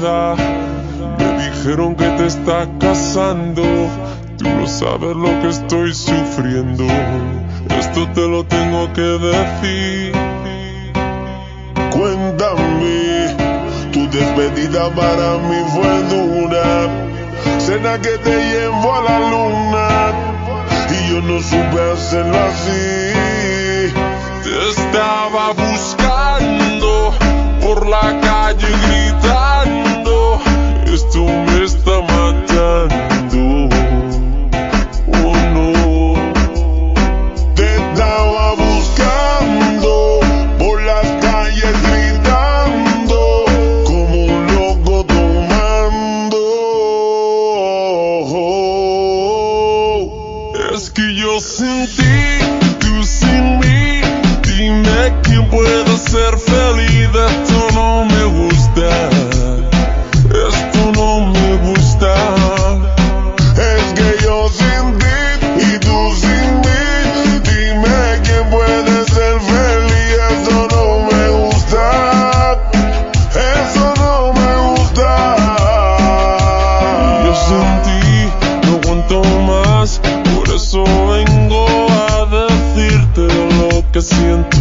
verdad. Me dijeron que te está casando. Tú no sabes lo que estoy sufriendo. Esto te lo tengo que decir. Cuéntame, tu despedida para mí fue dura. Cena que te llevo a la luna. Y yo no supe hacerlo así. Te estaba buscando por la calle gritando. Esto me está matando. Oh no. Te estaba buscando por las calles gritando como un loco tomando. Es que yo sin ti, tú sin mí. Dime quién puede ser feliz. Esto no que siento.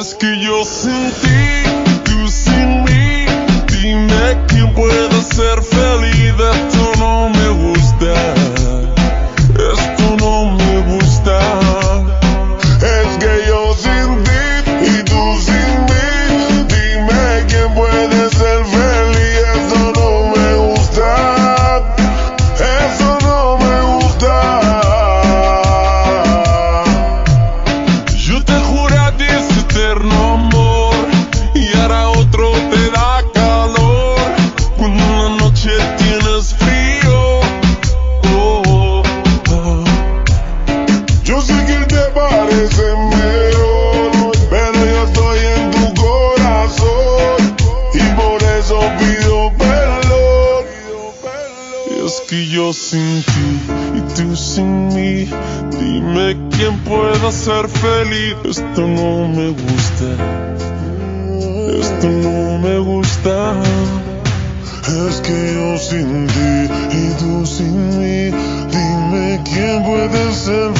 Es que yo sin ti, tú sin mí. Dime quién puede ser feliz. Esto no Yo sin ti y tú sin mí, dime quién puede ser feliz. Esto no me gusta, esto no me gusta. Es que yo sin ti y tú sin mí, dime quién puede ser feliz.